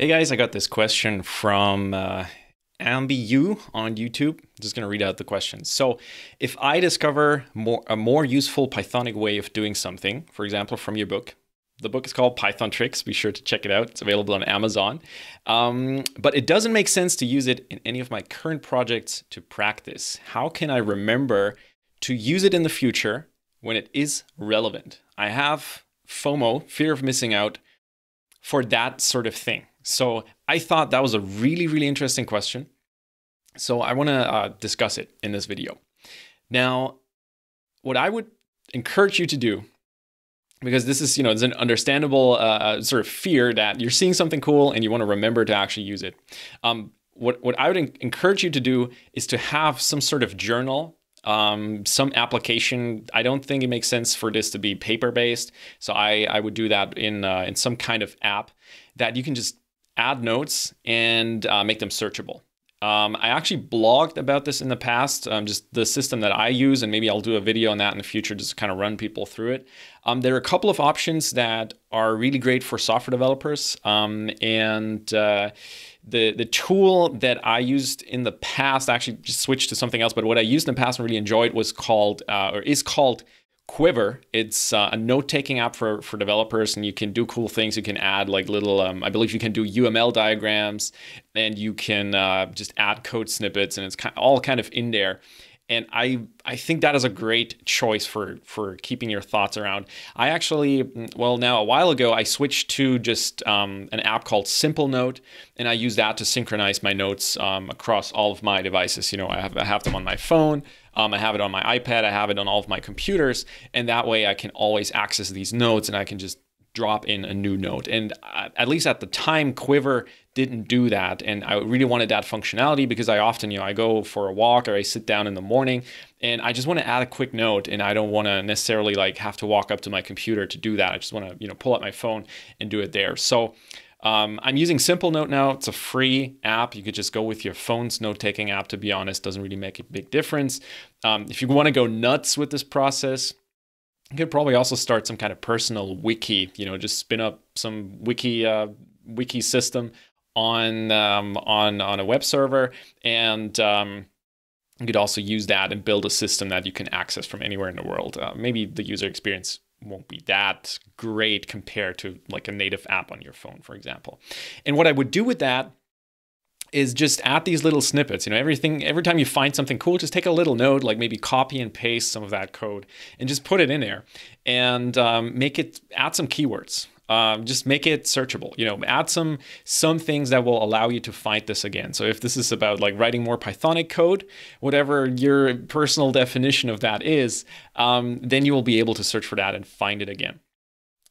Hey guys, I got this question from uh, ambiyou on YouTube. I'm just going to read out the question. So, if I discover more, a more useful Pythonic way of doing something, for example, from your book, the book is called Python Tricks. Be sure to check it out. It's available on Amazon. Um, but it doesn't make sense to use it in any of my current projects to practice. How can I remember to use it in the future when it is relevant? I have FOMO, fear of missing out, for that sort of thing. So I thought that was a really, really interesting question. So I want to uh, discuss it in this video. Now, what I would encourage you to do, because this is, you know, it's an understandable uh, uh sort of fear that you're seeing something cool and you want to remember to actually use it. Um, what, what I would encourage you to do is to have some sort of journal um, some application. I don't think it makes sense for this to be paper based. So I, I would do that in, uh, in some kind of app that you can just add notes and uh, make them searchable. Um, I actually blogged about this in the past, um, just the system that I use, and maybe I'll do a video on that in the future, just kind of run people through it. Um, there are a couple of options that are really great for software developers, um, and uh, the the tool that I used in the past I actually just switched to something else. But what I used in the past and really enjoyed was called uh, or is called Quiver. It's uh, a note-taking app for for developers, and you can do cool things. You can add like little, um, I believe you can do UML diagrams, and you can uh, just add code snippets, and it's kind of, all kind of in there and I I think that is a great choice for for keeping your thoughts around. I actually well now a while ago I switched to just um, an app called Simplenote, and I use that to synchronize my notes um, across all of my devices. You know I have I have them on my phone, um, I have it on my iPad, I have it on all of my computers, and that way I can always access these notes and I can just drop in a new note. And uh, at least at the time, Quiver didn't do that. And I really wanted that functionality because I often, you know, I go for a walk or I sit down in the morning and I just want to add a quick note and I don't want to necessarily like have to walk up to my computer to do that. I just want to, you know, pull up my phone and do it there. So um, I'm using Simplenote now. It's a free app. You could just go with your phone's note taking app, to be honest. Doesn't really make a big difference. Um, if you want to go nuts with this process, you could probably also start some kind of personal wiki, you know, just spin up some wiki uh, wiki system on um, on on a web server, and um, you could also use that and build a system that you can access from anywhere in the world. Uh, maybe the user experience won't be that great compared to like a native app on your phone, for example. And what I would do with that is just add these little snippets. You know, everything every time you find something cool, just take a little note, like maybe copy and paste some of that code, and just put it in there, and um, make it add some keywords. Um, just make it searchable. You know, add some some things that will allow you to find this again. So if this is about like writing more Pythonic code, whatever your personal definition of that is, um, then you will be able to search for that and find it again.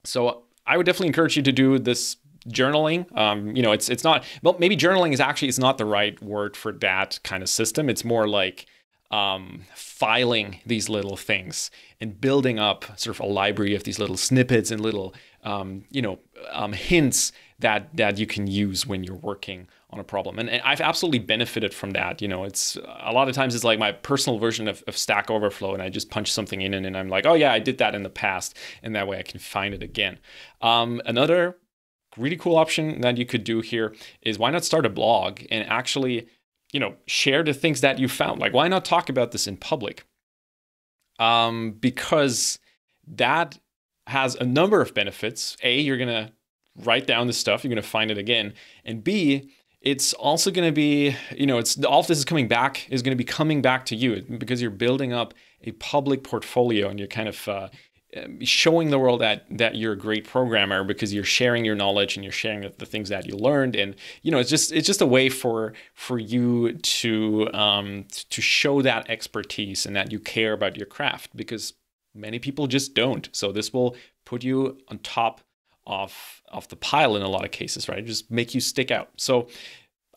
So I would definitely encourage you to do this journaling. Um, you know, it's it's not well, maybe journaling is actually is not the right word for that kind of system. It's more like um, filing these little things and building up sort of a library of these little snippets and little um, you know um, hints that that you can use when you're working on a problem. And, and, I've absolutely benefited from that. You know, it's a lot of times it's like my personal version of, of Stack Overflow, and I just punch something in, and, and, I'm like, oh yeah, I did that in the past, and that way I can find it again. Um, another really cool option that you could do here is why not start a blog and actually, you know, share the things that you found. Like, why not talk about this in public? Um, because that has a number of benefits. A, you're gonna write down the stuff, you're gonna find it again, and B, it's also going to be, you know, it's all this is coming back is going to be coming back to you because you're building up a public portfolio and you're kind of uh, showing the world that that you're a great programmer because you're sharing your knowledge and you're sharing the things that you learned. And you know it's just it's just a way for for you to um, to show that expertise and that you care about your craft because many people just don't. So this will put you on top of of the pile in a lot of cases right? Just make you stick out. So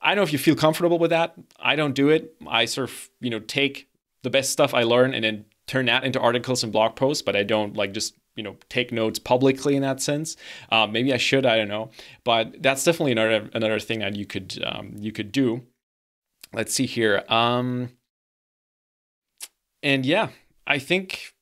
I don't know if you feel comfortable with that I don't do it. I sort of you know take the best stuff I learn and then turn that into articles and blog posts, but I don't like just you know take notes publicly in that sense. Um, maybe I should, I don't know, but that's definitely another another thing that you could um, you could do. Let's see here. Um, and yeah, I think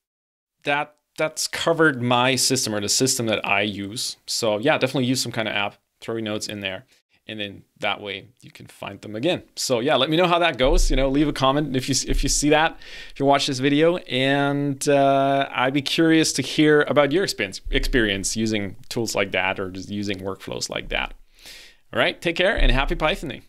that that's covered my system or the system that I use. So yeah, definitely use some kind of app. Throw your notes in there. And then that way you can find them again. So yeah, let me know how that goes. You know, leave a comment if you if you see that, if you watch this video, and uh, I'd be curious to hear about your experience experience using tools like that or just using workflows like that. All right, take care and happy Pythoning.